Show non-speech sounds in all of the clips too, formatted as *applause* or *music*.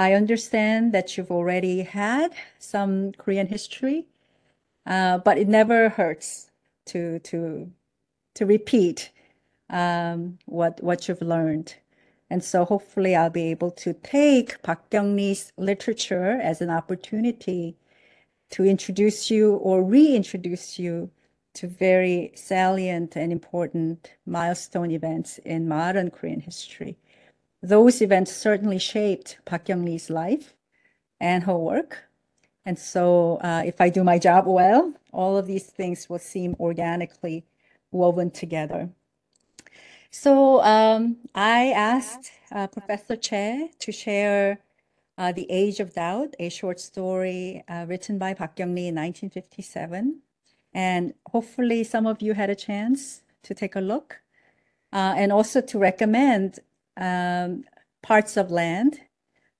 I understand that you've already had some Korean history, uh, but it never hurts to to to repeat um, what what you've learned. And so hopefully I'll be able to take Pak Kyŏngni's literature as an opportunity to introduce you or reintroduce you to very salient and important milestone events in modern Korean history. Those events certainly shaped Pak Kyŏngni's life and her work. And so uh, if I do my job well, all of these things will seem organically woven together. So um, I asked uh, Professor Che to share uh, The Age of Doubt, a short story uh, written by Pak Kyŏngni in 1957. And hopefully some of you had a chance to take a look uh, and also to recommend um, Parts of Land.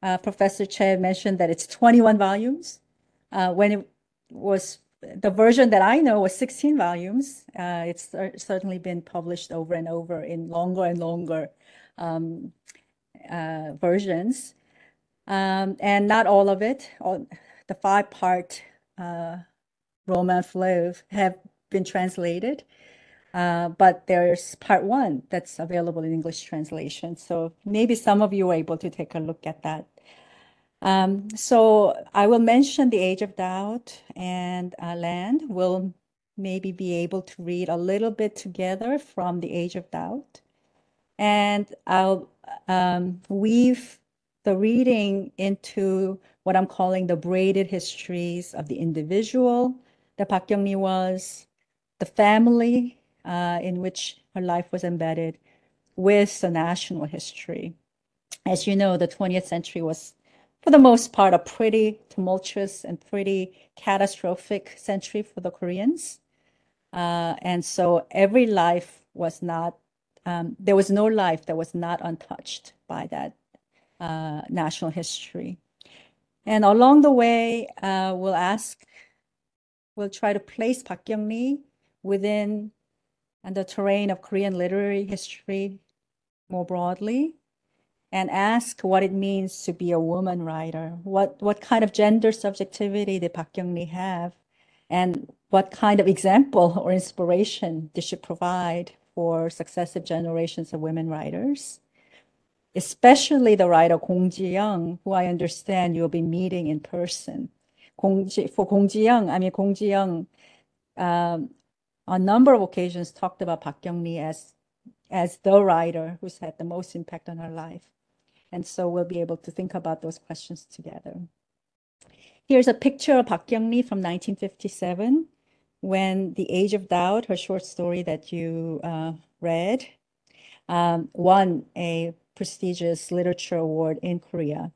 Uh, Professor Che mentioned that it's 21 volumes. Uh, when it was the version that I know was 16 volumes. Uh, it's certainly been published over and over in longer and longer um, uh, versions. Um, and not all of it, all, the five part uh, Roman fleuve have been translated. Uh, but there's part one that's available in English translation. So maybe some of you are able to take a look at that. Um, so I will mention the age of doubt and uh, land. We'll maybe be able to read a little bit together from the age of doubt. And I'll um, weave the reading into what I'm calling the braided histories of the individual that Pak Kyŏngni was, the family uh, in which her life was embedded, with the national history. As you know, the 20th century was for the most part, a pretty tumultuous and pretty catastrophic century for the Koreans. Uh, and so every life was not, um, there was no life that was not untouched by that uh, national history. And along the way, uh, we'll ask, we'll try to place Pak Kyŏngni within and the terrain of Korean literary history more broadly and ask what it means to be a woman writer. What what kind of gender subjectivity did Pak Kyŏngni have, and what kind of example *laughs* or inspiration did she provide for successive generations of women writers? Especially the writer Kong Ji-young, who I understand you'll be meeting in person. Kong Ji, for Kong Ji-young, I mean Kong Ji-young, um, a number of occasions talked about Pak Kyŏngni as as the writer who's had the most impact on her life. And so we'll be able to think about those questions together. Here's a picture of Pak Kyŏngni from 1957 when The Age of Doubt, her short story that you uh, read, um, won a prestigious literature award in Korea.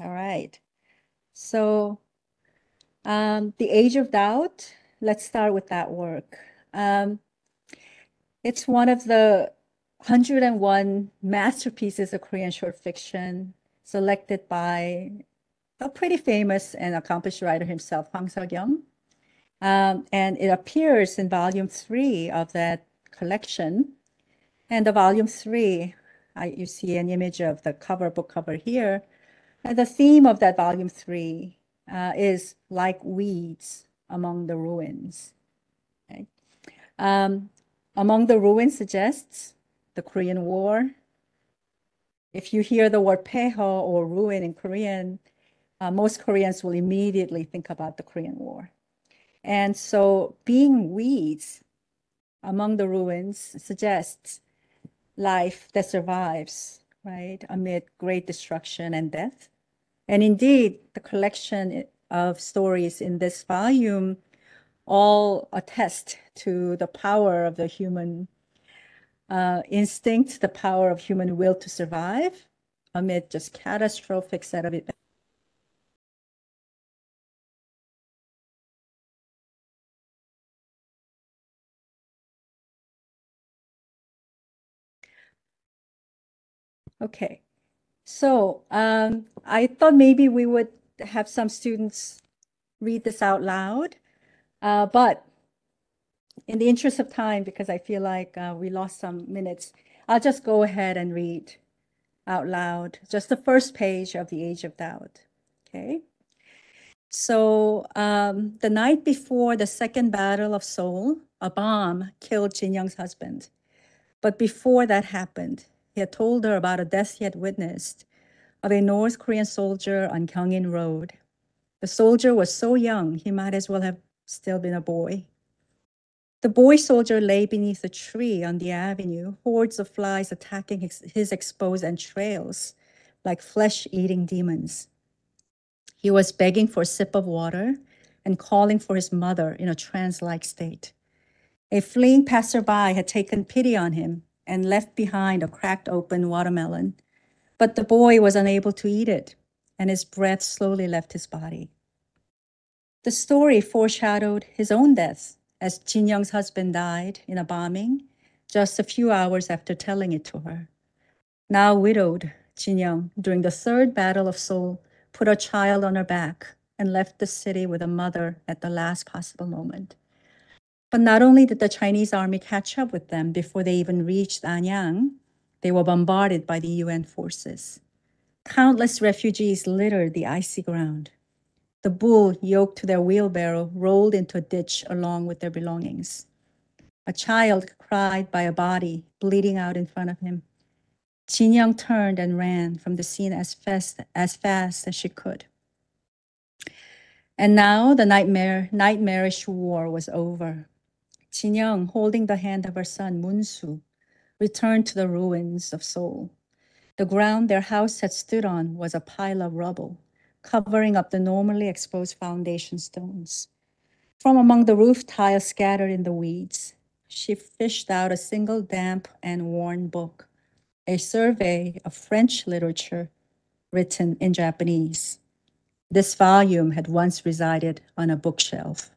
All right. So um, The Age of Doubt, let's start with that work. Um, it's one of the 101 masterpieces of Korean short fiction selected by a pretty famous and accomplished writer himself, Hwang Seok-young. Um, and it appears in volume three of that collection. And the volume three, I, you see an image of the cover, book cover here. And the theme of that volume three uh, is like weeds among the ruins. Okay? Um, among the ruins suggests the Korean War. If you hear the word peho or ruin in Korean, uh, most Koreans will immediately think about the Korean War. And so being weeds among the ruins suggests life that survives, right, amid great destruction and death. And indeed, the collection of stories in this volume all attest to the power of the human uh, instinct, the power of human will to survive amid just catastrophic set of events. Okay, so um, I thought maybe we would have some students read this out loud, uh, but in the interest of time, because I feel like uh, we lost some minutes, I'll just go ahead and read out loud, just the first page of The Age of Doubt. Okay. So um, the night before the second battle of Seoul, a bomb killed Jin Young's husband. But before that happened, he had told her about a death he had witnessed of a North Korean soldier on Gyeongin Road. The soldier was so young, he might as well have still been a boy. The boy soldier lay beneath a tree on the avenue, hordes of flies attacking his, his exposed entrails like flesh eating demons. He was begging for a sip of water and calling for his mother in a trance like state. A fleeing passerby had taken pity on him and left behind a cracked open watermelon but the boy was unable to eat it, and his breath slowly left his body. The story foreshadowed his own death as Jin Young's husband died in a bombing just a few hours after telling it to her. Now widowed, Jin Young, during the third battle of Seoul, put a child on her back and left the city with a mother at the last possible moment. But not only did the Chinese army catch up with them before they even reached Anyang, they were bombarded by the UN forces. Countless refugees littered the icy ground. The bull, yoked to their wheelbarrow, rolled into a ditch along with their belongings. A child cried by a body bleeding out in front of him. Jin Young turned and ran from the scene as fast as, fast as she could. And now the nightmare, nightmarish war was over. Jin Young, holding the hand of her son, Munsu, returned to the ruins of Seoul. The ground their house had stood on was a pile of rubble, covering up the normally exposed foundation stones. From among the roof tiles scattered in the weeds, she fished out a single damp and worn book, a survey of French literature written in Japanese. This volume had once resided on a bookshelf.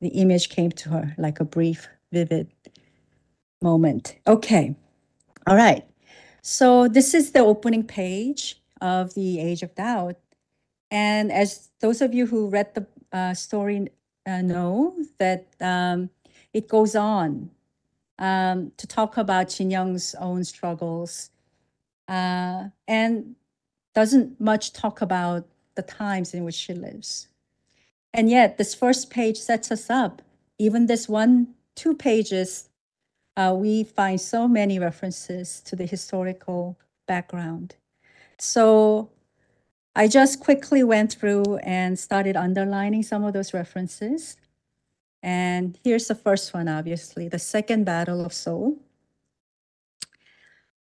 The image came to her like a brief, vivid moment. Okay. All right. So this is the opening page of the Age of Doubt. And as those of you who read the uh, story uh, know, that um, it goes on um, to talk about Jin Young's own struggles uh, and doesn't much talk about the times in which she lives. And yet, this first page sets us up. Even this one, two pages uh, we find so many references to the historical background. So I just quickly went through and started underlining some of those references. And here's the first one, obviously, the Second Battle of Seoul.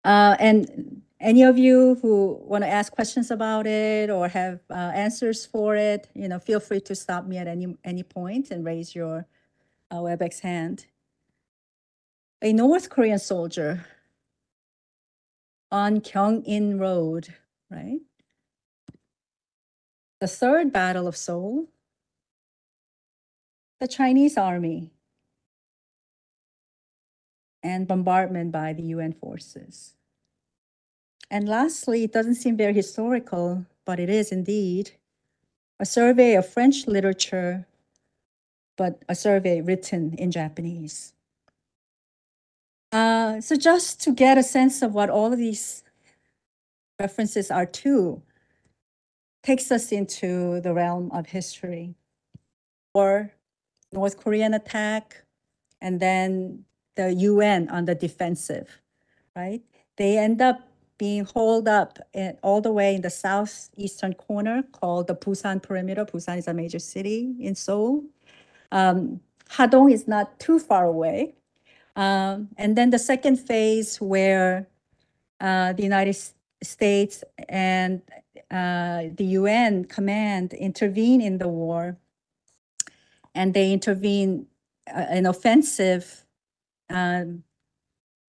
Uh, and any of you who want to ask questions about it or have uh, answers for it, you know, feel free to stop me at any any point and raise your uh, WebEx hand a North Korean soldier on Gyeongin Road, right? The third Battle of Seoul, the Chinese army, and bombardment by the UN forces. And lastly, it doesn't seem very historical, but it is indeed a survey of French literature, but a survey written in Japanese. Uh, so just to get a sense of what all of these references are to, takes us into the realm of history. Or North Korean attack, and then the UN on the defensive, right? They end up being holed up in, all the way in the southeastern corner called the Busan perimeter. Busan is a major city in Seoul. Um, Hadong is not too far away. Um, and then the second phase where uh, the United States and uh, the UN command intervene in the war, and they intervene uh, an offensive um,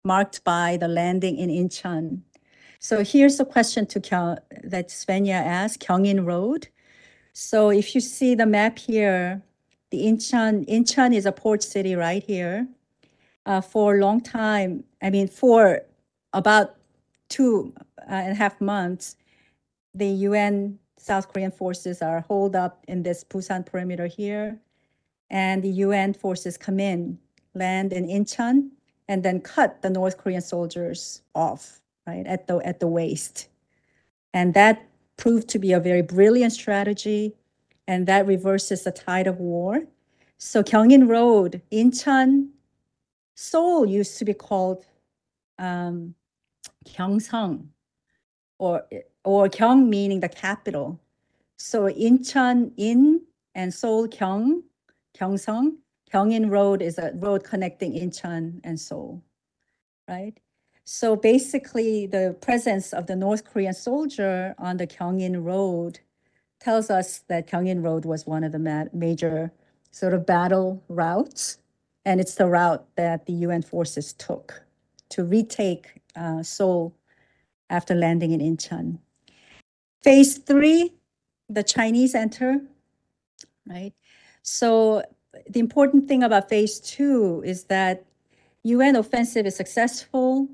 marked by the landing in Incheon. So here's a question to that Svenja asked, Gyeongin Road. So if you see the map here, the Incheon, Incheon is a port city right here uh, for a long time. I mean, for about two uh, and a half months, the UN South Korean forces are holed up in this Busan perimeter here, and the UN forces come in, land in Incheon, and then cut the North Korean soldiers off right, at the, at the waist. And that proved to be a very brilliant strategy, and that reverses the tide of war. So Gyeongin Road, Incheon, Seoul used to be called um, Gyeongseong, or or Gyeong meaning the capital. So Incheon, In, and Seoul, Gyeong, Gyeongseong. Gyeongin Road is a road connecting Incheon and Seoul, right? So basically, the presence of the North Korean soldier on the Gyeongin Road tells us that Gyeongin Road was one of the ma major sort of battle routes, and it's the route that the UN forces took to retake uh, Seoul after landing in Incheon. Phase three, the Chinese enter, right? So the important thing about phase two is that UN offensive is successful.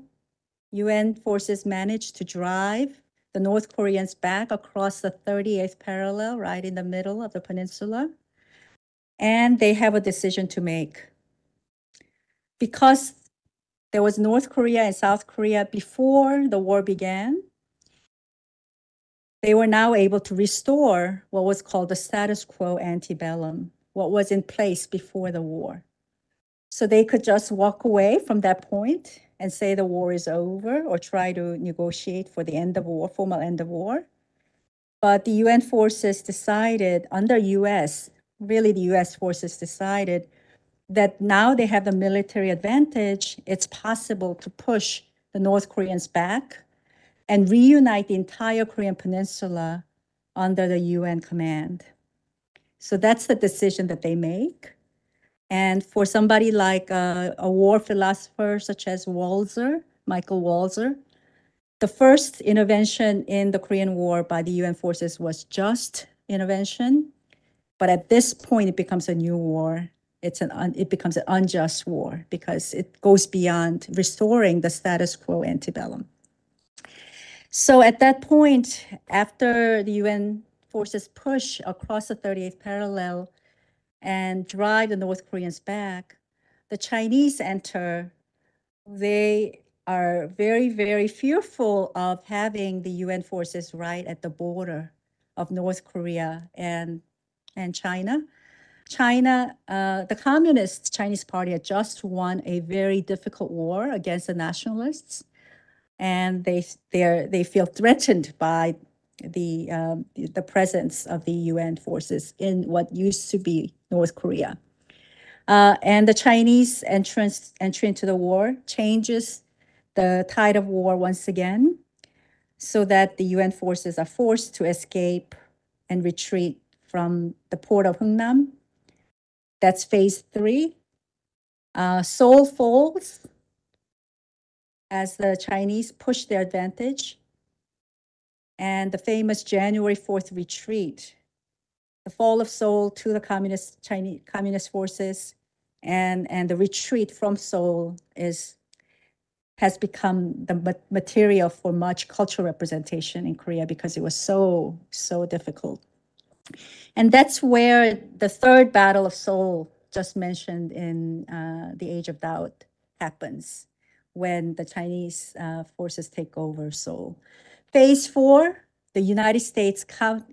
UN forces managed to drive the North Koreans back across the 38th parallel, right in the middle of the peninsula. And they have a decision to make. Because there was North Korea and South Korea before the war began, they were now able to restore what was called the status quo antebellum, what was in place before the war. So they could just walk away from that point and say the war is over or try to negotiate for the end of war, formal end of war. But the UN forces decided under US, really the US forces decided that now they have the military advantage, it's possible to push the North Koreans back and reunite the entire Korean peninsula under the UN command. So that's the decision that they make. And for somebody like a, a war philosopher such as Walzer, Michael Walzer, the first intervention in the Korean War by the UN forces was just intervention. But at this point, it becomes a new war. It's an un, it becomes an unjust war because it goes beyond restoring the status quo antebellum. So at that point, after the UN forces push across the 38th parallel and drive the North Koreans back, the Chinese enter. They are very, very fearful of having the UN forces right at the border of North Korea and, and China. China, uh, the Communist Chinese Party had just won a very difficult war against the nationalists and they they they feel threatened by the um, the presence of the UN forces in what used to be North Korea. Uh, and the Chinese entrance entry into the war changes the tide of war once again, so that the UN forces are forced to escape and retreat from the port of Hungnam. That's phase three. Uh, Seoul falls as the Chinese push their advantage. And the famous January 4th retreat, the fall of Seoul to the communist Chinese communist forces, and, and the retreat from Seoul is has become the material for much cultural representation in Korea because it was so, so difficult. And that's where the third battle of Seoul, just mentioned in uh, The Age of Doubt, happens when the Chinese uh, forces take over Seoul. Phase four, the United States,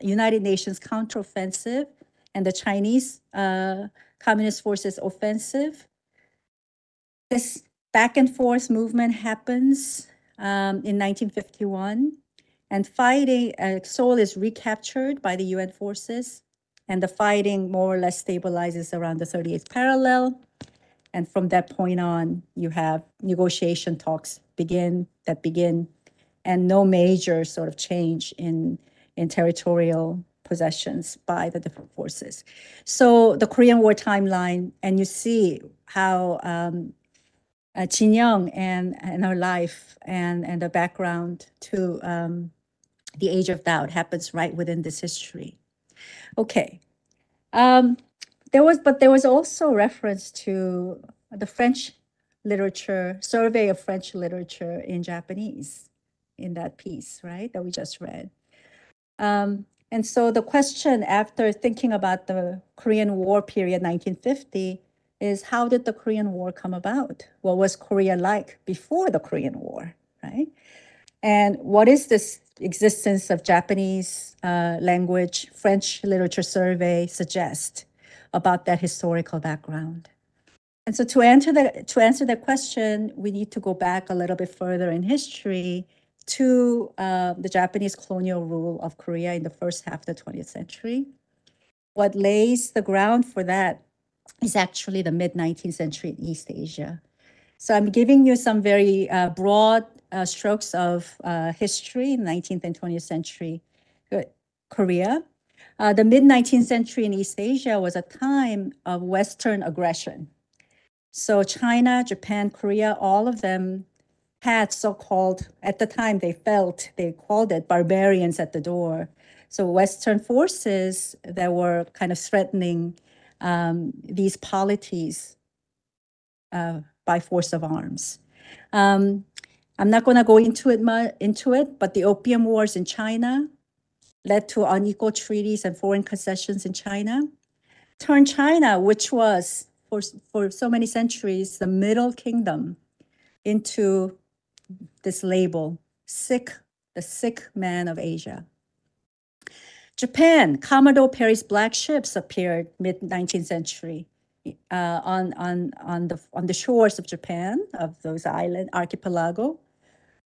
United Nations counteroffensive and the Chinese uh, Communist Forces offensive. This back and forth movement happens um, in 1951 and fighting, uh, Seoul is recaptured by the UN forces and the fighting more or less stabilizes around the 38th parallel. And from that point on, you have negotiation talks begin that begin and no major sort of change in, in territorial possessions by the different forces. So the Korean War timeline, and you see how um, uh, Jin Young and, and her life and, and the background to um, the Age of Doubt happens right within this history. Okay. Um, there was, but there was also reference to the French literature, survey of French literature in Japanese in that piece, right, that we just read. Um, and so the question after thinking about the Korean War period, 1950, is how did the Korean War come about? What was Korea like before the Korean War, right? And what is this existence of Japanese uh, language, French literature survey suggest about that historical background? And so to answer that to answer that question, we need to go back a little bit further in history to uh, the Japanese colonial rule of Korea in the first half of the 20th century. What lays the ground for that is actually the mid 19th century in East Asia. So I'm giving you some very uh, broad uh, strokes of uh, history in 19th and 20th century Korea. Uh, the mid 19th century in East Asia was a time of Western aggression. So China, Japan, Korea, all of them had so-called, at the time they felt, they called it barbarians at the door. So Western forces that were kind of threatening um, these polities uh, by force of arms. Um, I'm not going to go into it into it, but the Opium Wars in China led to unequal treaties and foreign concessions in China. Turned China, which was for for so many centuries the Middle Kingdom, into this label, sick, the sick man of Asia. Japan, Commodore Perry's black ships appeared mid 19th century uh, on, on, on, the, on the shores of Japan, of those island archipelago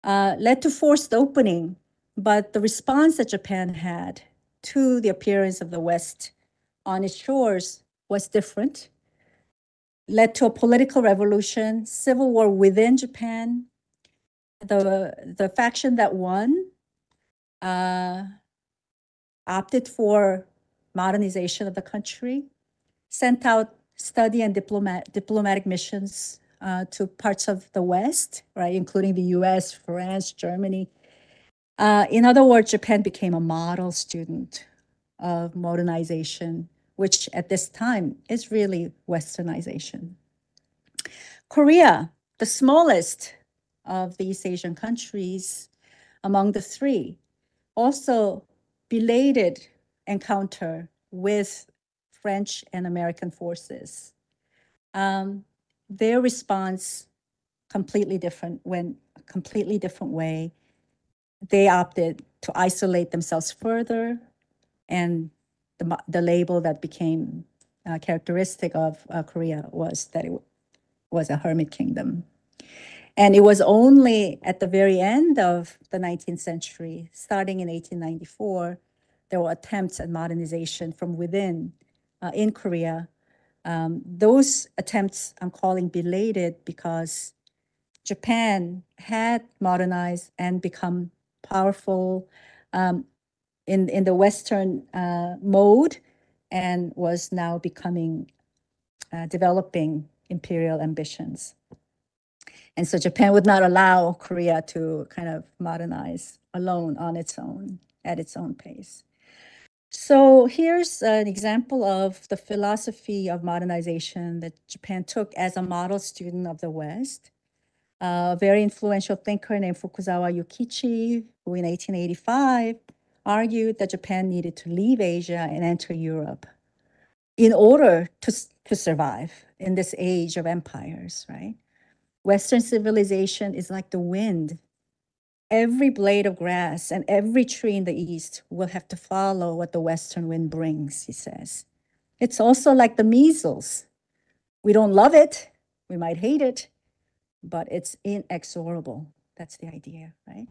uh, led to forced opening, but the response that Japan had to the appearance of the West on its shores was different, led to a political revolution, civil war within Japan. The, the faction that won uh, opted for modernization of the country, sent out study and diplomat, diplomatic missions uh, to parts of the West, right, including the US, France, Germany. Uh, in other words, Japan became a model student of modernization, which at this time is really westernization. Korea, the smallest of the East Asian countries among the three, also belated encounter with French and American forces. Um, their response completely different went a completely different way. They opted to isolate themselves further and the, the label that became uh, characteristic of uh, korea was that it was a hermit kingdom. And it was only at the very end of the 19th century starting in 1894 there were attempts at modernization from within uh, in korea um, those attempts I'm calling belated because Japan had modernized and become powerful um, in, in the Western uh, mode and was now becoming, uh, developing imperial ambitions. And so Japan would not allow Korea to kind of modernize alone on its own, at its own pace. So here's an example of the philosophy of modernization that Japan took as a model student of the West. A very influential thinker named Fukuzawa Yukichi, who in 1885 argued that Japan needed to leave Asia and enter Europe in order to, to survive in this age of empires, right? Western civilization is like the wind every blade of grass and every tree in the east will have to follow what the western wind brings, he says. It's also like the measles. We don't love it, we might hate it, but it's inexorable. That's the idea, right?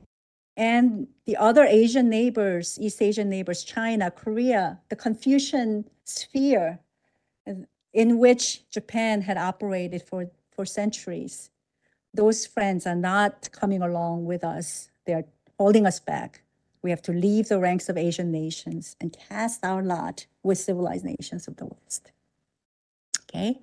And the other Asian neighbors, East Asian neighbors, China, Korea, the Confucian sphere in which Japan had operated for, for centuries, those friends are not coming along with us they're holding us back. We have to leave the ranks of Asian nations and cast our lot with civilized nations of the West. Okay?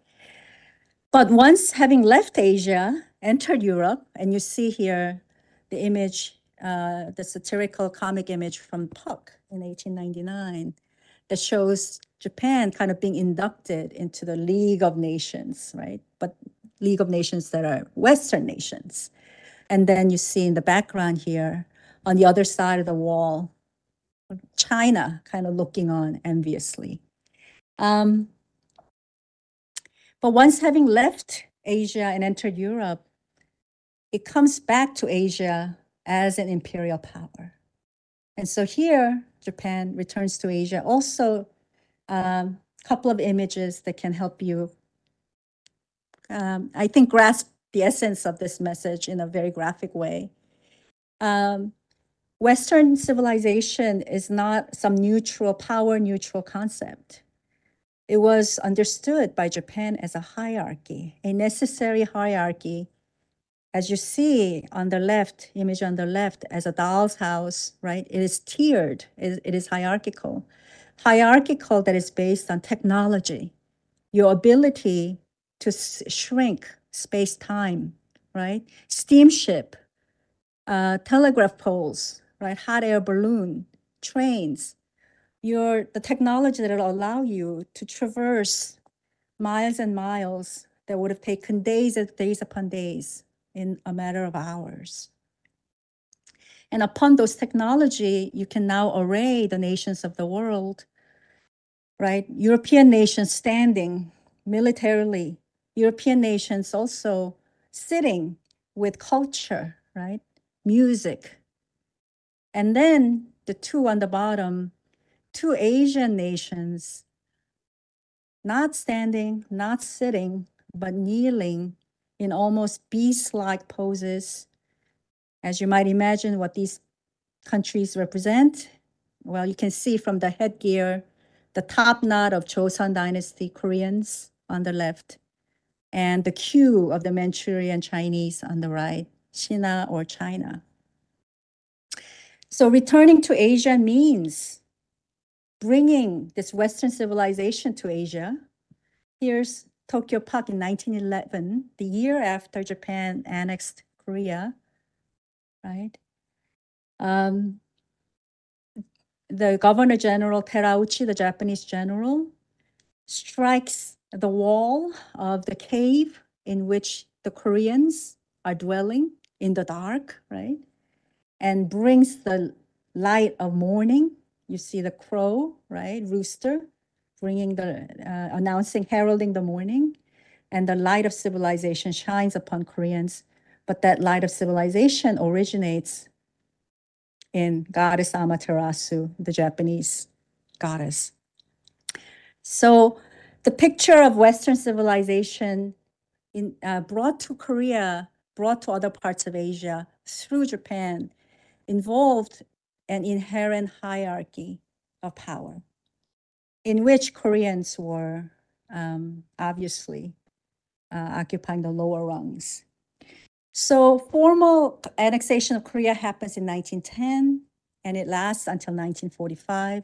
But once having left Asia, entered Europe, and you see here the image, uh, the satirical comic image from Puck in 1899 that shows Japan kind of being inducted into the League of Nations, right? But League of Nations that are Western nations. And then you see in the background here, on the other side of the wall, China kind of looking on enviously. Um, but once having left Asia and entered Europe, it comes back to Asia as an imperial power. And so here, Japan returns to Asia. Also, a um, couple of images that can help you, um, I think, grasp the essence of this message in a very graphic way. Um, Western civilization is not some neutral, power neutral concept. It was understood by Japan as a hierarchy, a necessary hierarchy. As you see on the left, image on the left, as a doll's house, right? It is tiered, it, it is hierarchical. Hierarchical that is based on technology, your ability to shrink space time, right? Steamship, uh, telegraph poles, right? Hot air balloon, trains, your the technology that will allow you to traverse miles and miles that would have taken days and days upon days in a matter of hours. And upon those technology, you can now array the nations of the world, right? European nations standing militarily, European nations also sitting with culture, right? Music. And then the two on the bottom two Asian nations, not standing, not sitting, but kneeling in almost beast-like poses. As you might imagine what these countries represent, well, you can see from the headgear, the top knot of Joseon Dynasty Koreans on the left, and the queue of the Manchurian Chinese on the right, Sina or China. So returning to Asia means bringing this Western civilization to Asia. Here's Tokyo Puck in 1911, the year after Japan annexed Korea, right? Um, the Governor General Terauchi, the Japanese general, strikes the wall of the cave in which the Koreans are dwelling in the dark, right? And brings the light of morning you see the crow, right? Rooster, bringing the, uh, announcing, heralding the morning. And the light of civilization shines upon Koreans. But that light of civilization originates in goddess Amaterasu, the Japanese goddess. So the picture of Western civilization in, uh, brought to Korea, brought to other parts of Asia through Japan, involved an inherent hierarchy of power in which Koreans were um, obviously uh, occupying the lower rungs. So formal annexation of Korea happens in 1910 and it lasts until 1945.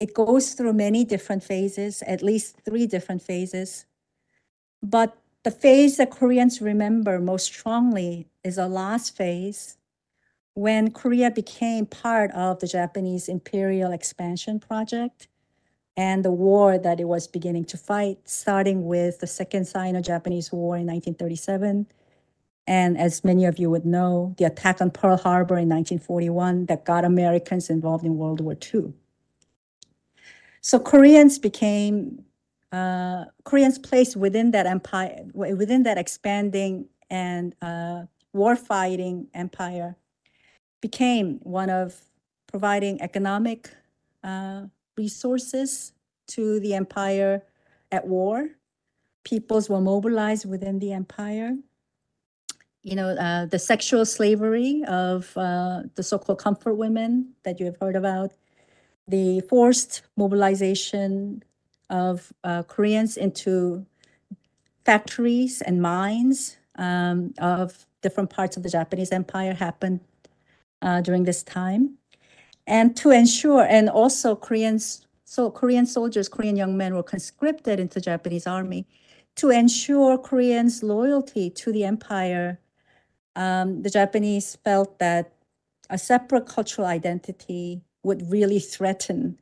It goes through many different phases, at least three different phases. But the phase that Koreans remember most strongly is the last phase when Korea became part of the Japanese imperial expansion project and the war that it was beginning to fight, starting with the Second Sino-Japanese War in 1937, and as many of you would know, the attack on Pearl Harbor in 1941 that got Americans involved in World War II. So Koreans became, uh, Koreans placed within that empire, within that expanding and uh, war-fighting empire became one of providing economic uh, resources to the empire at war. Peoples were mobilized within the empire. You know, uh, the sexual slavery of uh, the so-called comfort women that you have heard about, the forced mobilization of uh, Koreans into factories and mines um, of different parts of the Japanese empire happened uh, during this time. And to ensure, and also Koreans, so Korean soldiers, Korean young men were conscripted into the Japanese army to ensure Koreans' loyalty to the empire. Um, the Japanese felt that a separate cultural identity would really threaten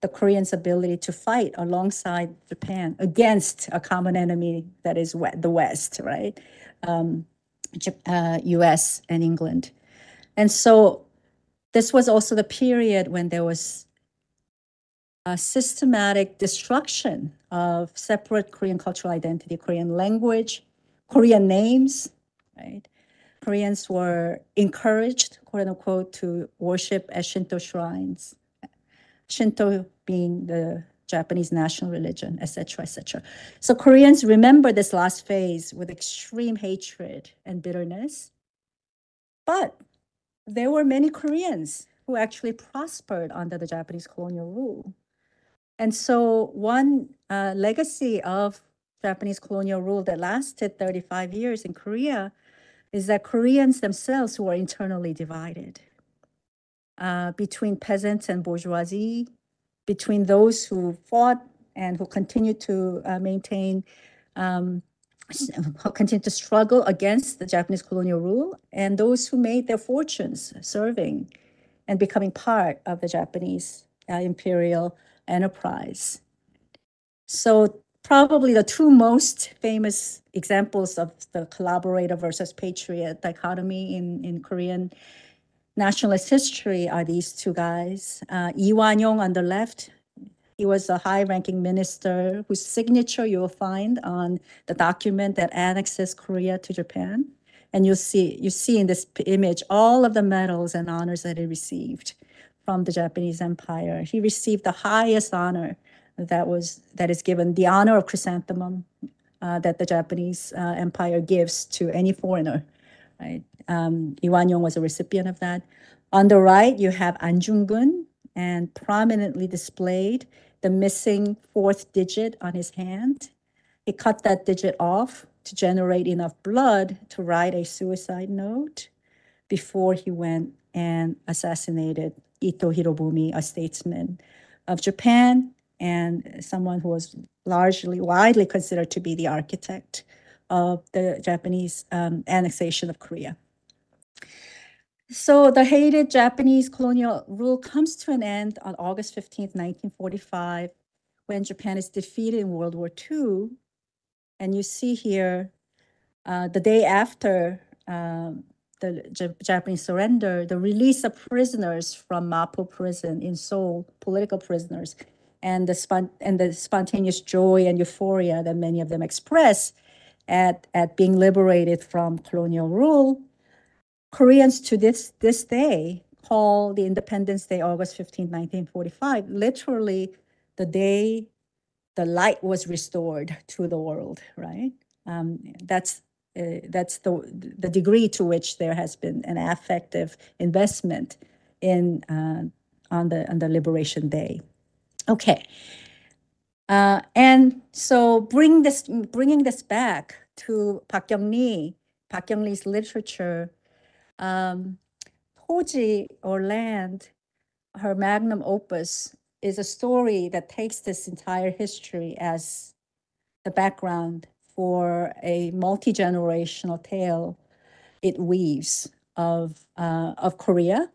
the Koreans' ability to fight alongside Japan against a common enemy that is the West, right? Um, uh, US and England. And so this was also the period when there was a systematic destruction of separate Korean cultural identity, Korean language, Korean names, right? Koreans were encouraged, quote unquote, to worship at Shinto shrines. Shinto being the Japanese national religion, etc., etc. So Koreans remember this last phase with extreme hatred and bitterness. But there were many Koreans who actually prospered under the Japanese colonial rule. And so one uh, legacy of Japanese colonial rule that lasted 35 years in Korea is that Koreans themselves were internally divided uh, between peasants and bourgeoisie, between those who fought and who continued to uh, maintain, um, *laughs* who continued to struggle against the Japanese colonial rule, and those who made their fortunes serving and becoming part of the Japanese uh, imperial enterprise. So probably the two most famous examples of the collaborator versus patriot dichotomy in, in Korean nationalist history are these two guys. Uh, Lee Wan-yong on the left, he was a high-ranking minister whose signature you will find on the document that annexes Korea to Japan. And you see, you see in this image all of the medals and honors that he received from the Japanese Empire. He received the highest honor that was that is given, the honor of chrysanthemum uh, that the Japanese uh, Empire gives to any foreigner. Right, um, Wan-yong was a recipient of that. On the right, you have An Jung-geun, and prominently displayed the missing fourth digit on his hand. He cut that digit off to generate enough blood to write a suicide note before he went and assassinated Ito Hirobumi, a statesman of Japan and someone who was largely widely considered to be the architect of the Japanese um, annexation of Korea. So the hated Japanese colonial rule comes to an end on August 15th, 1945, when Japan is defeated in World War II. And you see here uh, the day after um, the J Japanese surrender, the release of prisoners from Mapo prison in Seoul, political prisoners, and the, spon- and the spontaneous joy and euphoria that many of them express at, at being liberated from colonial rule. Koreans to this, this day call the Independence Day, August 15, 1945, literally the day the light was restored to the world, right? Um, that's uh, that's the the degree to which there has been an affective investment in uh, on the on the Liberation Day. Okay. Uh, and so bring this, bringing this back to Pak Kyŏngni, Pak Kyŏngni's literature, um, Toji or Land, her magnum opus, is a story that takes this entire history as the background for a multi-generational tale it weaves of, uh, of Korea,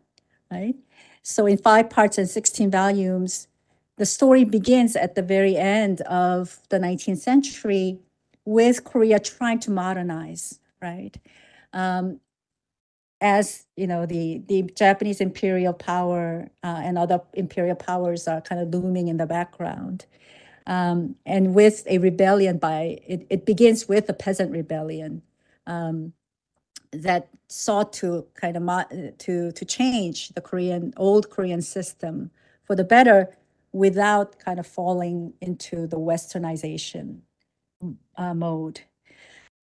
right? So in five parts and 16 volumes, the story begins at the very end of the 19th century with Korea trying to modernize, right? Um, as you know, the the Japanese imperial power uh, and other imperial powers are kind of looming in the background, um, and with a rebellion by it, it begins with a peasant rebellion um, that sought to kind of to to change the Korean old Korean system for the better without kind of falling into the westernization uh, mode.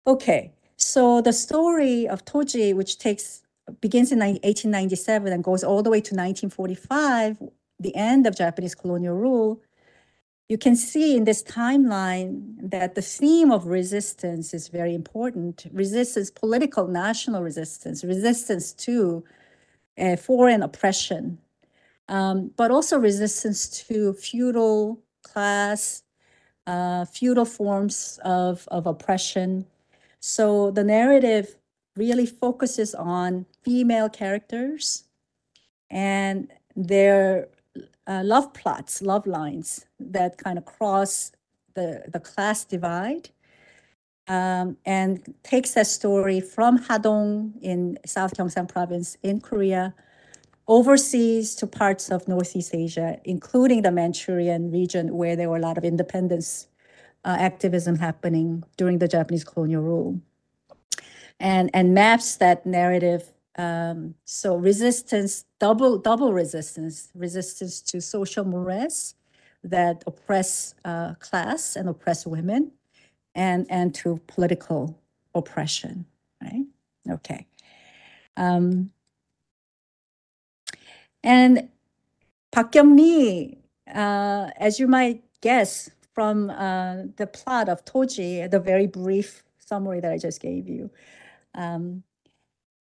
Okay, so the story of Toji, which takes begins in 1897 and goes all the way to 1945, the end of Japanese colonial rule, you can see in this timeline that the theme of resistance is very important. Resistance, political national resistance, resistance to uh, foreign oppression, um, but also resistance to feudal class, uh, feudal forms of, of oppression. So the narrative really focuses on female characters and their uh, love plots, love lines that kind of cross the, the class divide. Um, and takes that story from Hadong in South Gyeongsang province in Korea overseas to parts of Northeast Asia, including the Manchurian region, where there were a lot of independence uh, activism happening during the Japanese colonial rule. and, and maps that narrative. Um, so resistance, double, double resistance, resistance to social mores that oppress uh, class and oppress women, and, and to political oppression, right? Okay. Um, and Pak Kyŏngni, uh, as you might guess from uh, the plot of Toji, the very brief summary that I just gave you, um,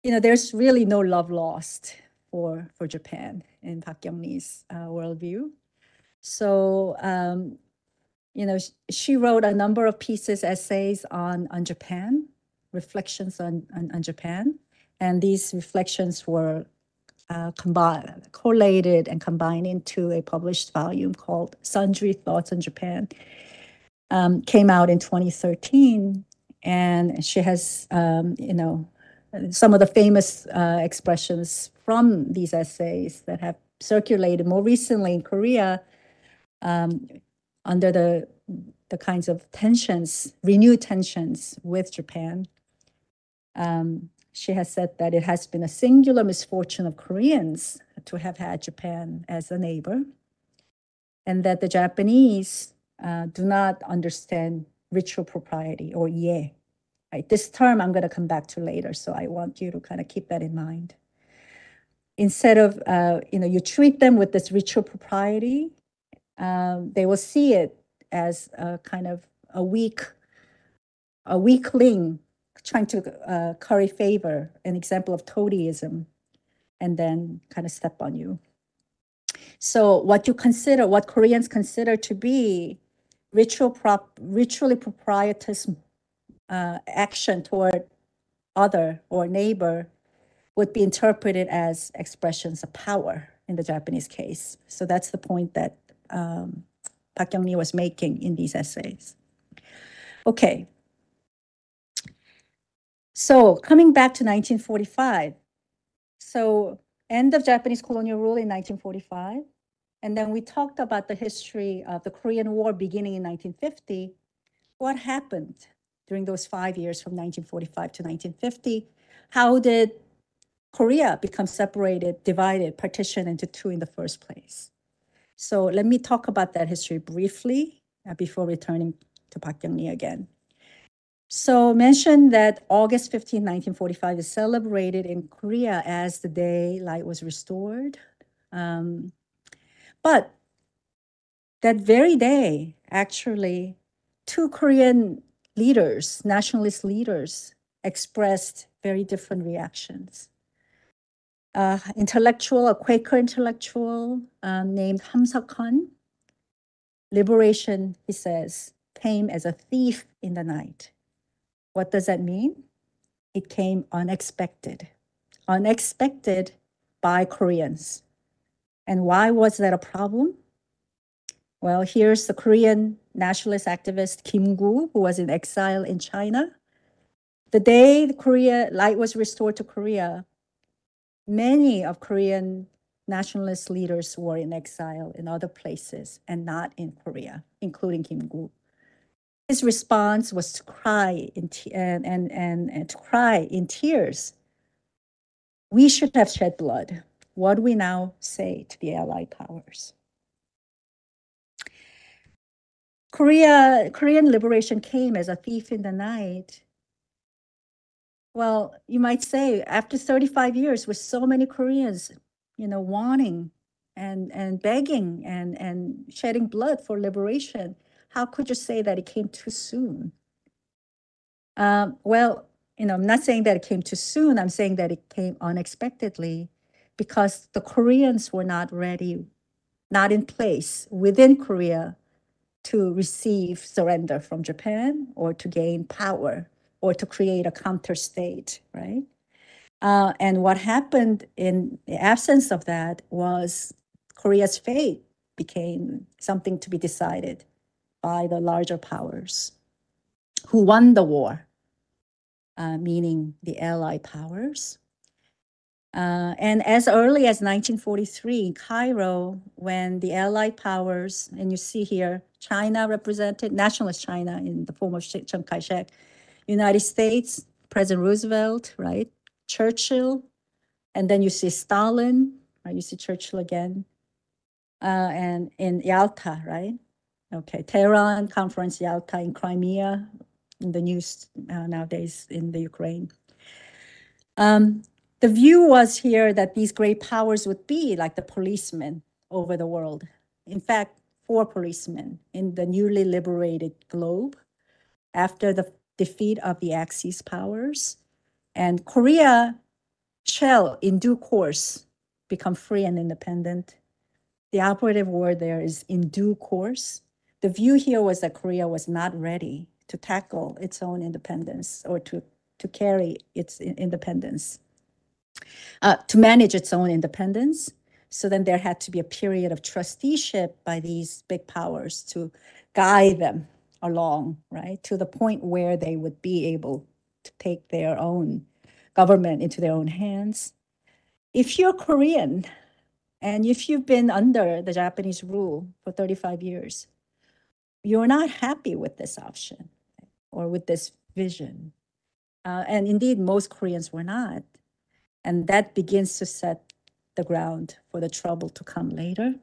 you know, there's really no love lost for for Japan in Pak Kyŏngni's uh, worldview. So, um, you know, she wrote a number of pieces, essays on on Japan, reflections on on, on Japan, and these reflections were uh, collated and combined into a published volume called Sundry Thoughts on Japan. Um, came out in 2013, and she has, um, you know, some of the famous uh, expressions from these essays that have circulated more recently in Korea um, under the the kinds of tensions, renewed tensions with Japan. Um, she has said that it has been a singular misfortune of Koreans to have had Japan as a neighbor, and that the Japanese uh, do not understand ritual propriety or ye. Right? This term I'm going to come back to later, so I want you to kind of keep that in mind. Instead of, uh, you know, you treat them with this ritual propriety, um, they will see it as a kind of a weak, a weakling trying to uh, curry favor, an example of toadyism, and then kind of step on you. So what you consider, what Koreans consider to be ritual prop, ritually proprietous uh, action toward other or neighbor would be interpreted as expressions of power in the Japanese case. So that's the point that um, Pak Kyŏngni was making in these essays. Okay, so coming back to 1945, so end of Japanese colonial rule in 1945, and then we talked about the history of the Korean War beginning in 1950. What happened during those five years from 1945 to 1950? How did Korea become separated, divided, partitioned into two in the first place? So let me talk about that history briefly uh, before returning to Pak Kyŏngni again. So mention that August 15, 1945 is celebrated in Korea as the day light was restored. Um, but that very day, actually, two Korean leaders, nationalist leaders, expressed very different reactions. Uh, intellectual, a Quaker intellectual uh, named Ham Seok-hun, liberation, he says, came as a thief in the night. What does that mean? It came unexpected, unexpected by Koreans. And why was that a problem? Well, here's the Korean nationalist activist Kim Gu, who was in exile in China. The day the Korea light was restored to Korea, many of Korean nationalist leaders were in exile in other places and not in Korea, including Kim Gu. His response was to cry in and, and, and, and to cry in tears. We should have shed blood. What do we now say to the Allied powers? Korea, Korean liberation came as a thief in the night. Well, you might say after 35 years with so many Koreans, you know, wanting and, and begging and, and shedding blood for liberation, how could you say that it came too soon? Um, well, you know, I'm not saying that it came too soon. I'm saying that it came unexpectedly because the Koreans were not ready, not in place within Korea to receive surrender from Japan or to gain power or to create a counter state, right? Uh, and what happened in the absence of that was Korea's fate became something to be decided by the larger powers who won the war, uh, meaning the Allied powers. Uh, and as early as 1943 in Cairo, when the Allied powers, and you see here, China represented, nationalist China in the form of Chiang Kai-shek, United States, President Roosevelt, right? Churchill, and then you see Stalin, right? You see Churchill again, uh, and in Yalta, right? Okay, Tehran conference, Yalta in Crimea, in the news uh, nowadays in the Ukraine. Um, the view was here that these great powers would be like the policemen over the world. In fact, four policemen in the newly liberated globe after the defeat of the Axis powers. And Korea shall, in due course, become free and independent. The operative word there is in due course. The view here was that Korea was not ready to tackle its own independence or to, to carry its independence, uh, to manage its own independence. So then there had to be a period of trusteeship by these big powers to guide them along, right, to the point where they would be able to take their own government into their own hands. If you're Korean and if you've been under the Japanese rule for 35 years, you're not happy with this option or with this vision. Uh, and indeed, most Koreans were not. And that begins to set the ground for the trouble to come later.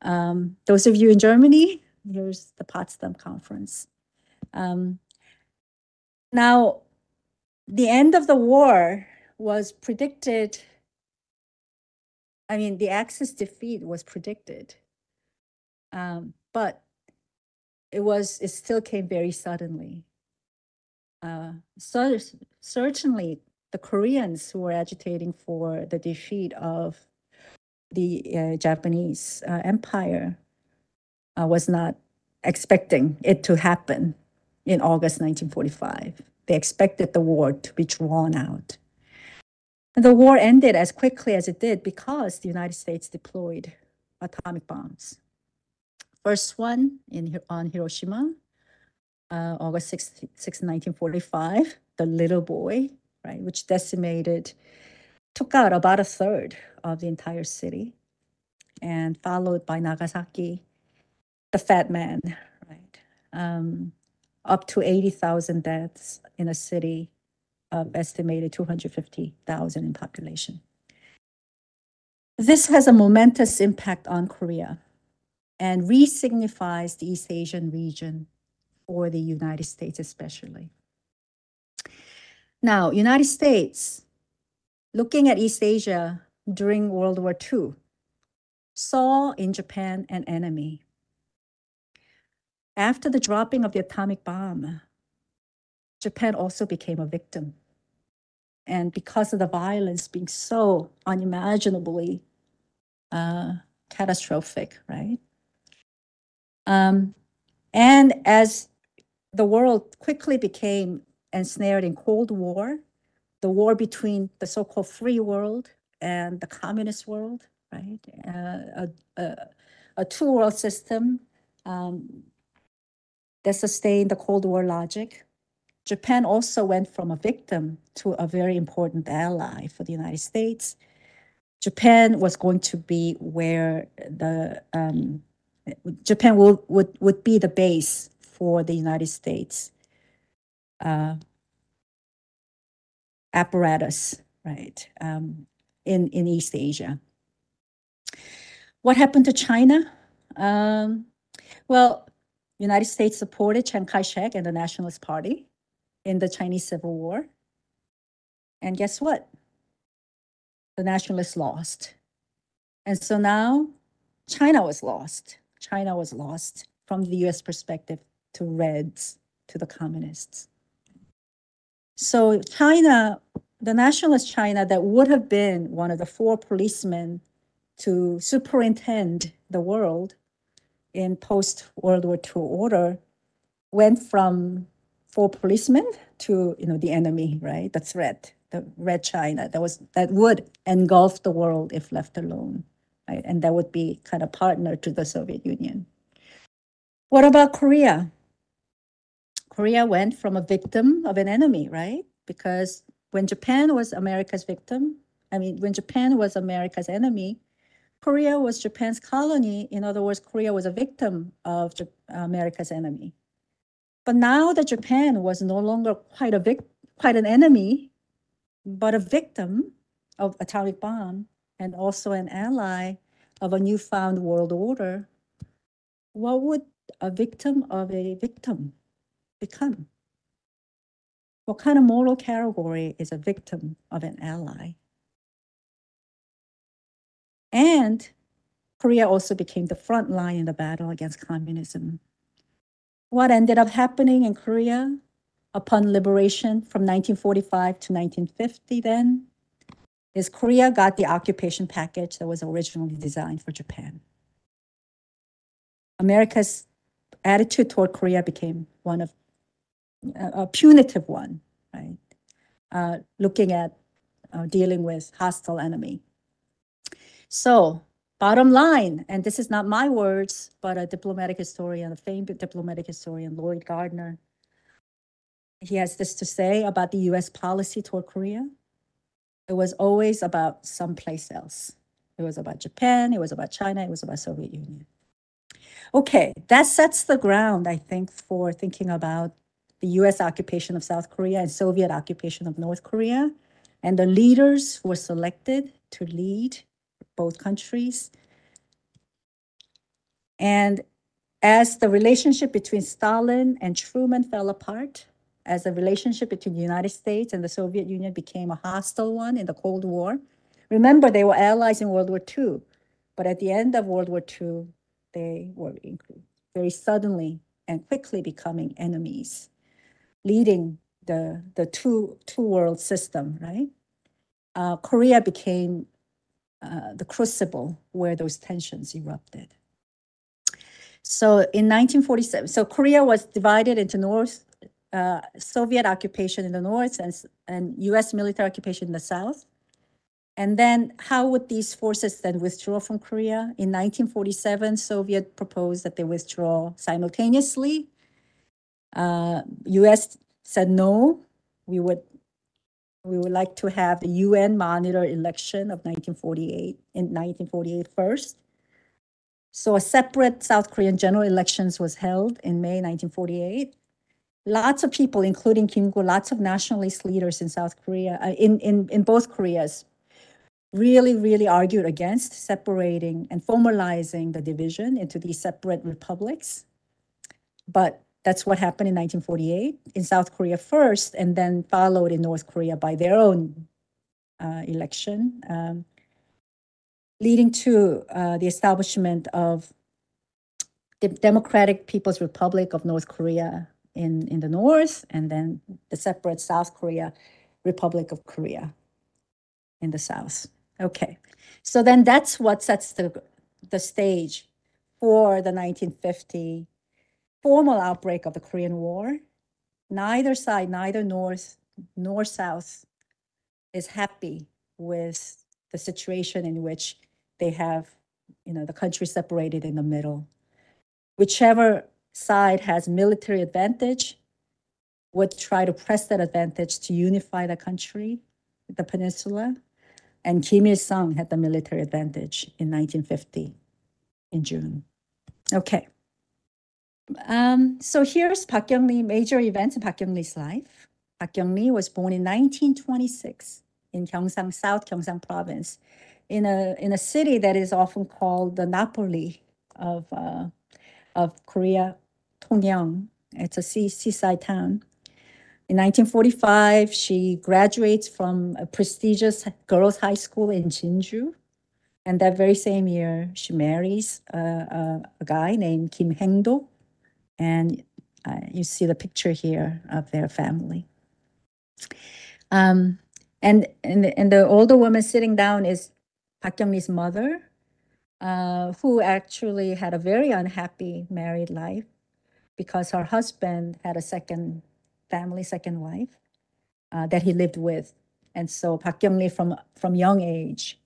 Um, those of you in Germany, here's the Potsdam Conference. Um, now, the end of the war was predicted. I mean, the Axis defeat was predicted, um, but it was it still came very suddenly. Uh, so certainly, the Koreans who were agitating for the defeat of the uh, Japanese uh, Empire uh, was not expecting it to happen in August 1945. They expected the war to be drawn out. And the war ended as quickly as it did because the United States deployed atomic bombs. First one in, on Hiroshima, uh, August 6, 6, 1945, the little boy, right, which decimated, took out about a third of the entire city, and followed by Nagasaki, the fat man, right? Um, up to 80,000 deaths in a city of estimated 250,000 in population. This has a momentous impact on Korea and re-signifies the East Asian region for the United States especially. Now, United States, looking at East Asia during World War II, saw in Japan an enemy after the dropping of the atomic bomb, Japan also became a victim. And because of the violence being so unimaginably uh, catastrophic, right? Um, and as the world quickly became ensnared in Cold War, the war between the so-called free world and the communist world, right? Uh, a, a, a two-world system um, that sustained the Cold War logic. Japan also went from a victim to a very important ally for the United States. Japan was going to be where the um, Japan will, would would be the base for the United States uh, apparatus, right, um, in in East Asia. What happened to China? Um, well, United States supported Chiang Kai-shek and the Nationalist Party in the Chinese Civil War. And guess what? The nationalists lost. And so now China was lost. China was lost from the US perspective to Reds, to the communists. So China, the nationalist China that would have been one of the four policemen to superintend the world in post World War II order went from four policemen to you know the enemy, right? The threat, the Red China that was that would engulf the world if left alone, right? And that would be kind of partner to the Soviet Union. What about Korea? Korea went from a victim of an enemy, right? Because when Japan was America's victim, I mean, when Japan was America's enemy, Korea was Japan's colony. In other words, Korea was a victim of America's enemy. But now that Japan was no longer quite a vic- quite an enemy, but a victim of atomic bomb and also an ally of a newfound world order, what would a victim of a victim become? What kind of moral category is a victim of an ally? And Korea also became the front line in the battle against communism. What ended up happening in Korea upon liberation from 1945 to 1950 then is Korea got the occupation package that was originally designed for Japan. America's attitude toward Korea became one of a punitive one, right? Uh, looking at uh, dealing with hostile enemy. So bottom line, and this is not my words, but a diplomatic historian, a famed diplomatic historian, Lloyd Gardner, he has this to say about the US policy toward Korea. It was always about someplace else. It was about Japan, it was about China, it was about Soviet Union. Okay, that sets the ground, I think, for thinking about the US occupation of South Korea and Soviet occupation of North Korea, and the leaders who were selected to lead both countries. And as the relationship between Stalin and Truman fell apart, as the relationship between the United States and the Soviet Union became a hostile one in the Cold War. Remember, they were allies in World War II, but at the end of World War II, they were very suddenly and quickly becoming enemies, leading the, the two, two world system, right? Uh, Korea became uh, the crucible where those tensions erupted. So in 1947, so Korea was divided into North uh, Soviet occupation in the north and, and US military occupation in the south. And then how would these forces then withdraw from Korea? In 1947, Soviet proposed that they withdraw simultaneously. Uh, US said no, we would we would like to have the UN monitor election of 1948 in 1948 first. So a separate South Korean general elections was held in May 1948 lots of people, including Kim Gu, lots of nationalist leaders in South Korea, uh, in, in, in both Koreas, really, really argued against separating and formalizing the division into these separate republics. But that's what happened in 1948 in South Korea first, and then followed in North Korea by their own uh, election, um, leading to uh, the establishment of the Democratic People's Republic of North Korea in, in the north, and then the separate South Korea, Republic of Korea in the south. Okay, so then that's what sets the, the stage for the 1950 formal outbreak of the Korean War. Neither side, neither North nor South, is happy with the situation in which they have, you know, the country separated in the middle. Whichever side has military advantage would try to press that advantage to unify the country, the peninsula. And Kim Il sung had the military advantage in 1950 in June. Okay. Um, so here's Pak Kyŏngni, major events in Pak Kyŏngni's life. Pak Kyŏngni was born in 1926 in Gyeongsang, South Gyeongsang province, in a, in a city that is often called the Napoli of, uh, of Korea, Tongyeong. It's a sea, seaside town. In 1945, she graduates from a prestigious girls' high school in Jinju. And that very same year, she marries a, guy named Kim Heng-do. And uh, you see the picture here of their family. Um, and, and, and the older woman sitting down is Pak Kyŏngni's mother, uh, who actually had a very unhappy married life because her husband had a second family, second wife uh, that he lived with. And so Pak Kyŏngni from, from young age,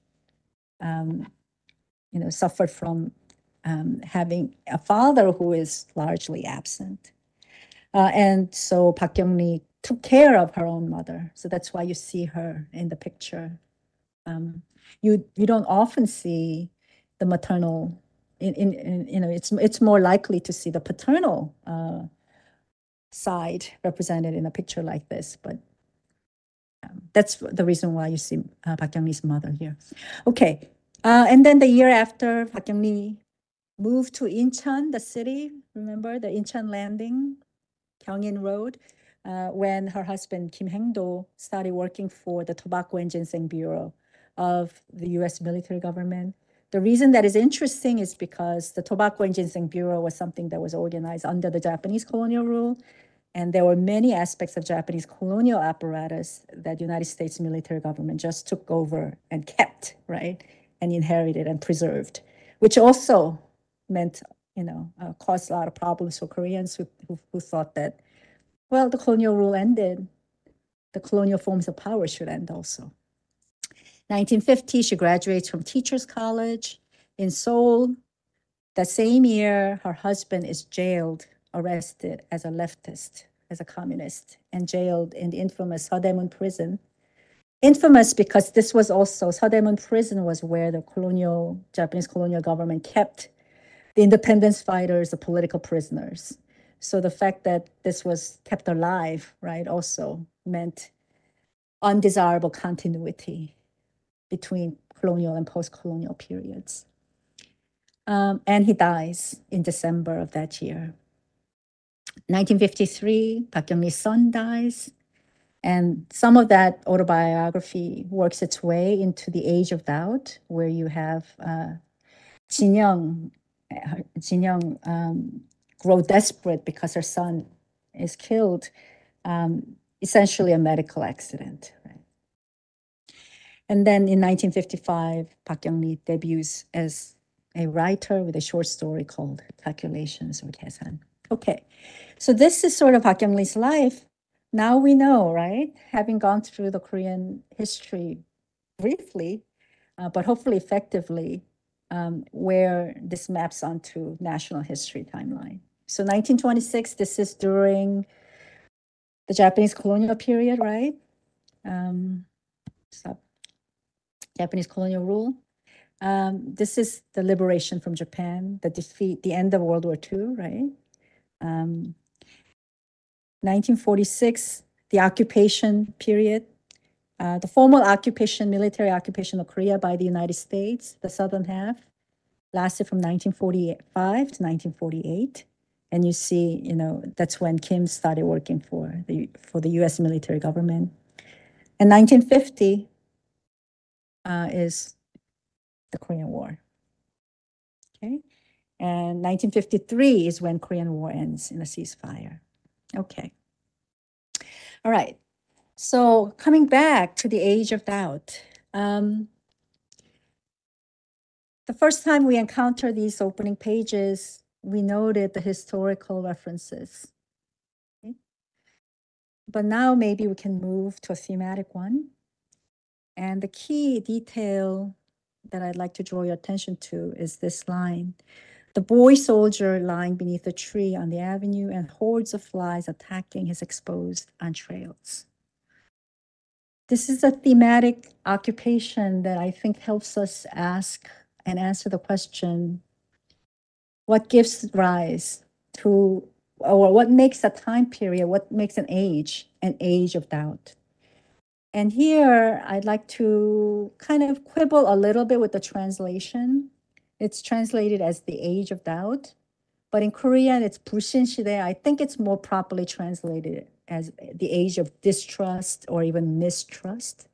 um, you know, suffered from um, having a father who is largely absent. Uh, and so Pak Kyŏngni took care of her own mother. So that's why you see her in the picture. Um, you, you don't often see the maternal in, in, in, you know, it's it's more likely to see the paternal uh, side represented in a picture like this. But Um, that's the reason why you see uh, Pak Kyŏngni's mother here. Okay, uh, and then the year after, Pak Kyŏngni moved to Incheon, the city. Remember the Incheon landing, Gyeongin Road, uh, when her husband Kim Heng-do started working for the Tobacco and Ginseng Bureau of the U.S. military government. The reason that is interesting is because the Tobacco and Ginseng Bureau was something that was organized under the Japanese colonial rule. And there were many aspects of Japanese colonial apparatus that United States military government just took over and kept, right? And inherited and preserved, which also meant, you know, uh, caused a lot of problems for Koreans who, who, who thought that, well, the colonial rule ended. The colonial forms of power should end also. 1950, she graduates from Teachers College in Seoul. That same year, her husband is jailed, arrested as a leftist, as a communist, and jailed in the infamous Seodaemun prison. Infamous because this was also, Seodaemun prison was where the colonial, Japanese colonial government kept the independence fighters, the political prisoners. So the fact that this was kept alive, right, also meant undesirable continuity between colonial and post-colonial periods. Um, and he dies in December of that year. 1953, Pak Kyŏngni's son dies, and some of that autobiography works its way into the Age of Doubt, where you have uh, Jin Young, Jin Young um, grow desperate because her son is killed, um, essentially a medical accident. And then in 1955, Pak Kyŏngni debuts as a writer with a short story called Calculations or Kesan. Okay, so this is sort of Pak Kyŏngni's life. Now we know, right? Having gone through the Korean history briefly, uh, but hopefully effectively, um, where this maps onto national history timeline. So 1926, this is during the Japanese colonial period, right? Um, stop Japanese colonial rule. Um, this is the liberation from Japan, the defeat, the end of World War II, right? Um, 1946, the occupation period, uh, the formal occupation, military occupation of Korea by the United States, the southern half, lasted from 1945 to 1948. And you see, you know, that's when Kim started working for the for the U.S. military government. In 1950, uh, is the Korean War. Okay, and 1953 is when Korean War ends in a ceasefire. Okay. All right. So coming back to the age of doubt. Um, the first time we encounter these opening pages, we noted the historical references. Okay? But now maybe we can move to a thematic one. And the key detail that I'd like to draw your attention to is this line. The boy soldier lying beneath a tree on the avenue and hordes of flies attacking his exposed entrails. This is a thematic occupation that I think helps us ask and answer the question, what gives rise to, or what makes a time period, what makes an age, an age of doubt? And here I'd like to kind of quibble a little bit with the translation. It's translated as the age of doubt, but in Korean it's 불신시대. I think it's more properly translated as the age of distrust or even mistrust.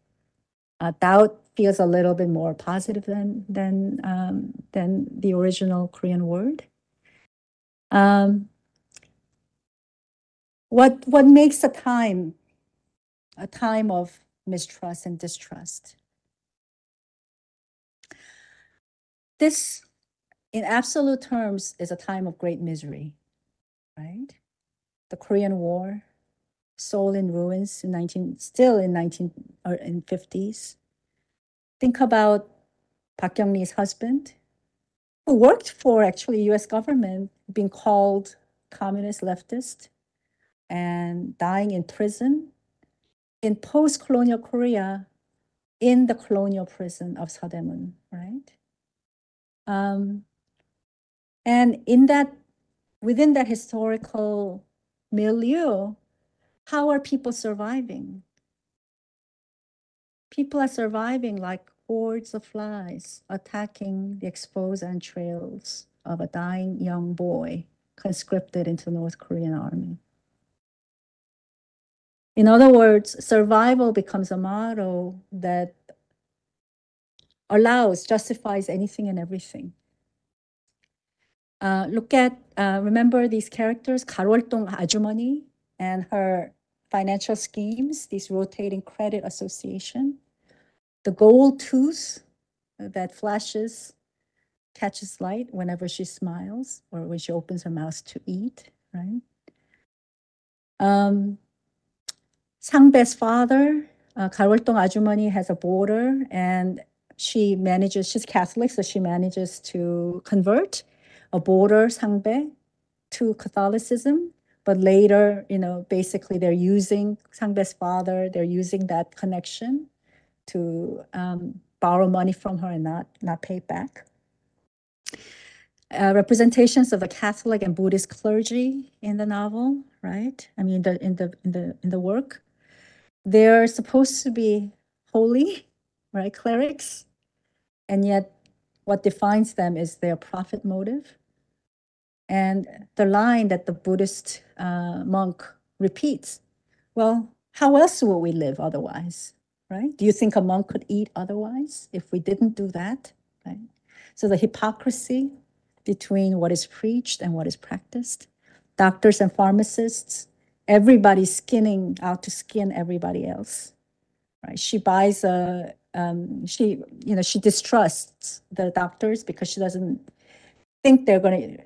Uh, doubt feels a little bit more positive than than um, than the original Korean word. Um, what what makes a time a time of mistrust and distrust. This, in absolute terms, is a time of great misery, right? The Korean War, Seoul in ruins in 19, still in 19 or in 50s. Think about Park husband, who worked for actually U.S. government, being called communist leftist and dying in prison in post-colonial Korea in the colonial prison of Seodaemun, right? Um, and in that, within that historical milieu, how are people surviving? people are surviving like hordes of flies attacking the exposed entrails of a dying young boy conscripted into the North Korean army. In other words, survival becomes a motto that allows, justifies anything and everything. Uh, look at, uh, remember these characters, 가롤동 아주머니 and her financial schemes, this rotating credit association, the gold tooth that flashes, catches light whenever she smiles or when she opens her mouth to eat, right? Um, Sangbe's father, uh, Karoltong Ajumani, has a border and she manages, she's Catholic, so she manages to convert a border, Sangbe, to Catholicism. But later, you know, basically they're using Sangbe's father, they're using that connection to um, borrow money from her and not, not pay back. Uh, representations of the Catholic and Buddhist clergy in the novel, right? I mean, the in the in the in the work, they're supposed to be holy, right? Clerics, and yet, what defines them is their profit motive. And the line that the Buddhist uh, monk repeats, well, how else will we live otherwise, right? Do you think a monk could eat otherwise if we didn't do that, right? So the hypocrisy between what is preached and what is practiced. Doctors and pharmacists, everybody's skinning out to skin everybody else, right? She buys a, um, she, you know, she distrusts the doctors because she doesn't think they're going to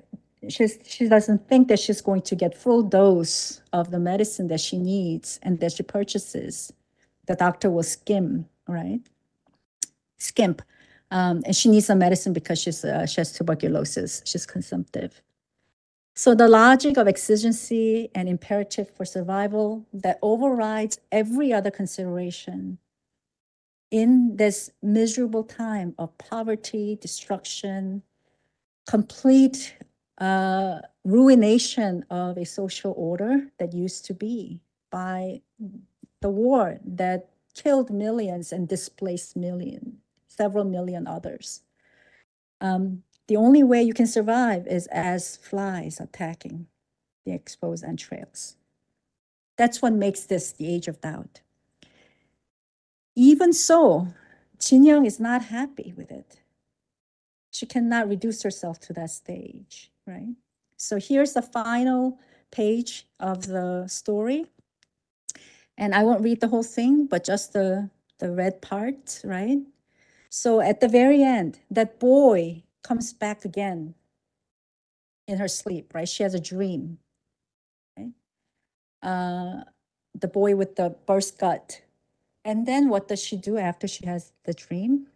she's, she doesn't think that she's going to get full dose of the medicine that she needs and that she purchases. The doctor will skim, right? Skimp. Um, and she needs some medicine because she's, uh, she has tuberculosis. She's consumptive. So the logic of exigency and imperative for survival that overrides every other consideration in this miserable time of poverty, destruction, complete uh, ruination of a social order that used to be by the war that killed millions and displaced million, several million others. Um, the only way you can survive is as flies attacking the exposed entrails. That's what makes this the age of doubt. Even so, Jin Young is not happy with it. She cannot reduce herself to that stage right? So here's the final page of the story. And I won't read the whole thing, but just the, the red part, right? So at the very end, that boy comes back again in her sleep, right? She has a dream. Okay? Uh, the boy with the burst gut. And then what does she do after she has the dream?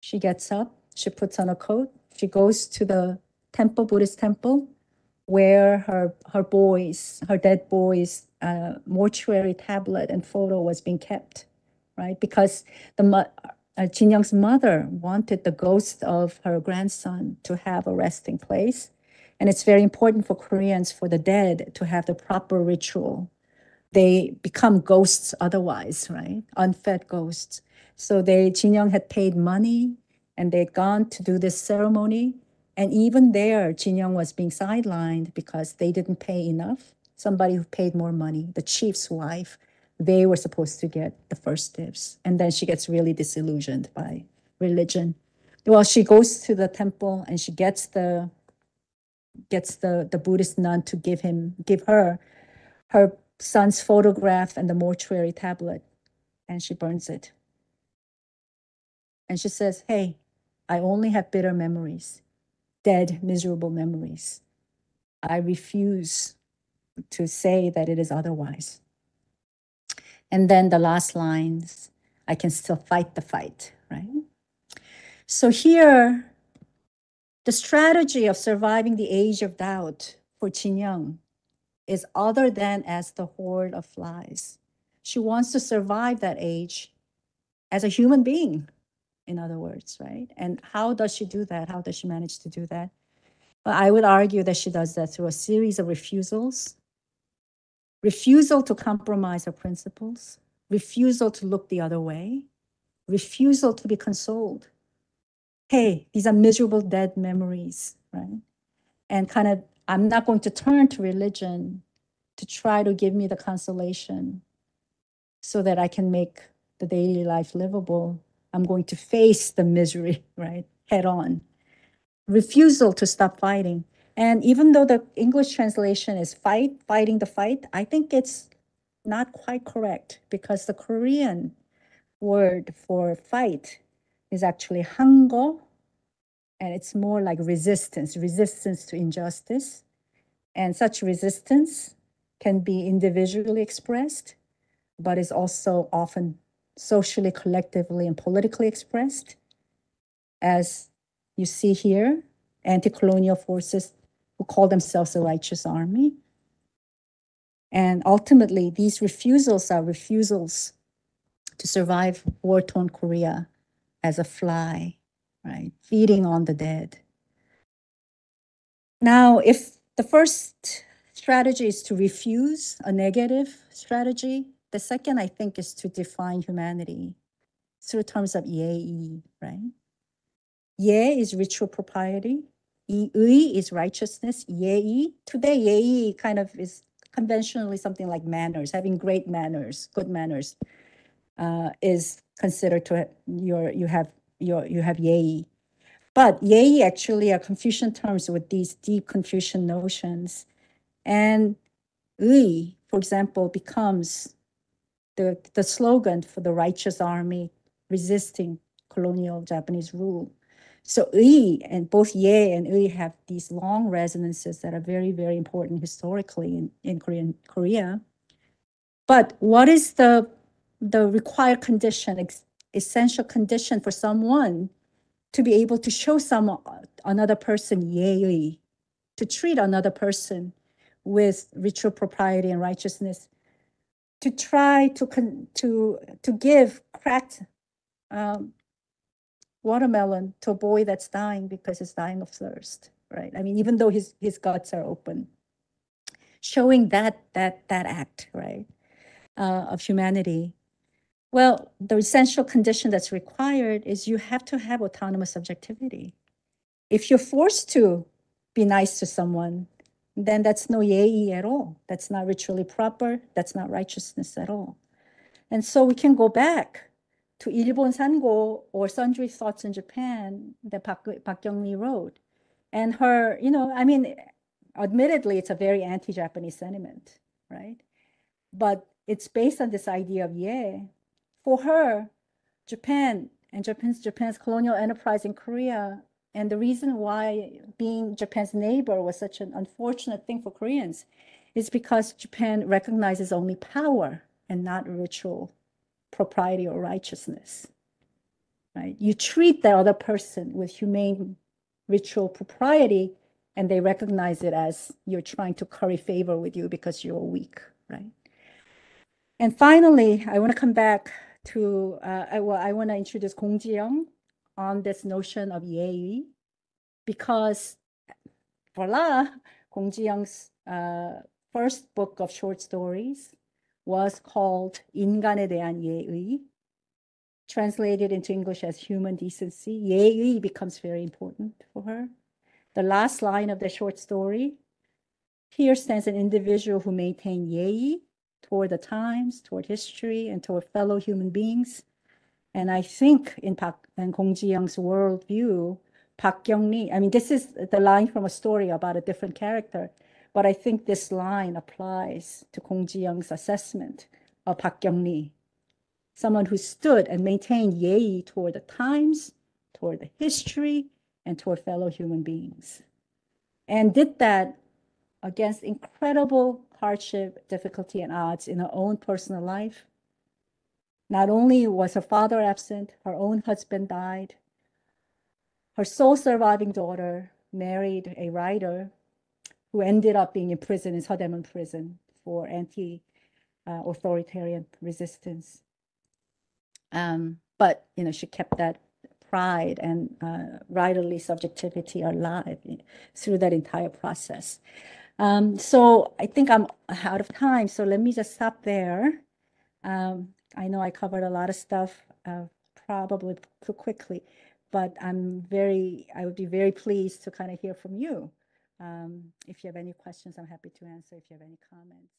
She gets up, she puts on a coat, she goes to the temple, Buddhist temple, where her her boys, her dead boys, uh, mortuary tablet and photo was being kept, right? Because the uh, Jin Young's mother wanted the ghost of her grandson to have a resting place, and it's very important for Koreans for the dead to have the proper ritual. They become ghosts otherwise, right? Unfed ghosts. So they Jin Young had paid money, and they'd gone to do this ceremony and even there, Jin Young was being sidelined because they didn't pay enough. Somebody who paid more money, the chief's wife, they were supposed to get the first dibs. And then she gets really disillusioned by religion. Well, she goes to the temple and she gets the gets the, the Buddhist nun to give him, give her her son's photograph and the mortuary tablet, and she burns it. And she says, Hey, I only have bitter memories dead, miserable memories. I refuse to say that it is otherwise. And then the last lines, I can still fight the fight, right? So here, the strategy of surviving the age of doubt for Jin Young is other than as the horde of flies. She wants to survive that age as a human being, in other words, right? And how does she do that? How does she manage to do that? Well, I would argue that she does that through a series of refusals refusal to compromise our principles, refusal to look the other way, refusal to be consoled. Hey, these are miserable dead memories, right? And kind of, I'm not going to turn to religion to try to give me the consolation so that I can make the daily life livable. I'm going to face the misery, *laughs* right, head on. Refusal to stop fighting. And even though the English translation is fight, fighting the fight, I think it's not quite correct because the Korean word for fight is actually hango, and it's more like resistance, resistance to injustice. And such resistance can be individually expressed, but is also often socially, collectively, and politically expressed. As you see here, anti-colonial forces who call themselves the righteous army. And ultimately, these refusals are refusals to survive war torn Korea as a fly, right? Feeding on the dead. Now, if the first strategy is to refuse a negative strategy, the second, I think, is to define humanity through terms of yei, right? Ye is ritual propriety, Yi is righteousness, yei. Today, yei kind of is conventionally something like manners, having great manners, good manners, uh, is considered to have your you have your you have yei. But yei actually are Confucian terms with these deep Confucian notions, and yi, for example, becomes the the slogan for the righteous army resisting colonial Japanese rule. So ui and both ye and ui have these long resonances that are very, very important historically in, in Korean Korea. But what is the the required condition, ex- essential condition for someone to be able to show some another person yei, to treat another person with ritual propriety and righteousness, to try to con- to to give cracked um, watermelon to a boy that's dying because he's dying of thirst, right? I mean, even though his his guts are open, showing that that that act, right, uh, of humanity well, the essential condition that's required is you have to have autonomous subjectivity. If you're forced to be nice to someone, then that's no yei at all. That's not ritually proper. That's not righteousness at all. And so we can go back to Ilbon Sango or Sundry Thoughts in Japan that Park, Kyŏngni wrote. And her, you know, I mean, admittedly, it's a very anti-Japanese sentiment, right? But it's based on this idea of yeah, for her, Japan and Japan's Japan's colonial enterprise in Korea and the reason why being Japan's neighbor was such an unfortunate thing for Koreans is because Japan recognizes only power and not ritual propriety or righteousness. Right? You treat the other person with humane ritual propriety and they recognize it as you're trying to curry favor with you because you're weak, right? And finally, I want to come back to, uh, I, well, I want to introduce Kong Ji-young on this notion of 예의 because voila, Kong Ji-young's uh, first book of short stories was called 인간에 대한 예의, translated into English as human decency. 예의 becomes very important for her. The last line of the short story, here stands an individual who maintained 예의 toward the times, toward history, and toward fellow human beings. And I think in Park and Gong Ji-young's worldview, Pak Kyŏngni, I mean, this is the line from a story about a different character but I think this line applies to Kong Ji-young's assessment of Pak Kyŏngni, someone who stood and maintained yei toward the times, toward the history, and toward fellow human beings. And did that against incredible hardship, difficulty, and odds in her own personal life. Not only was her father absent, her own husband died. Her sole surviving daughter married a writer who ended up being in imprisoned in prison for anti-authoritarian resistance. Um, but you know, she kept that pride and uh, writerly subjectivity alive through that entire process. Um, so I think I'm out of time. So let me just stop there. Um, I know I covered a lot of stuff. Uh, probably too quickly, but I'm very, I would be very pleased to kind of hear from you. Um, if you have any questions, I'm happy to answer. If you have any comments.